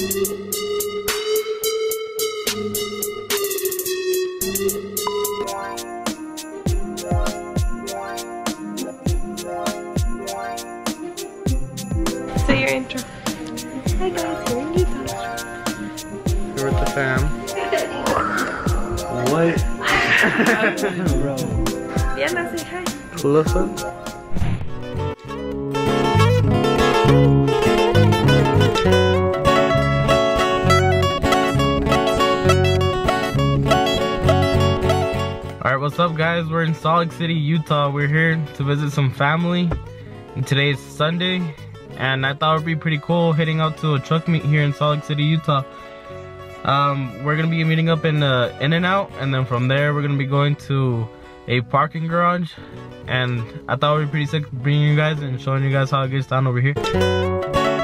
Say your intro. Hi guys, we're in Utah. You're with the fam. What? Diana, say hi. Pull what's up guys? We're in Salt Lake City, Utah. We're here to visit some family. And today is Sunday. And I thought it would be pretty cool heading out to a truck meet here in Salt Lake City, Utah. Um, we're gonna be meeting up in uh, In-N-Out, and then from there we're gonna be going to a parking garage. And I thought it would be pretty sick bringing you guys and showing you guys how it gets down over here.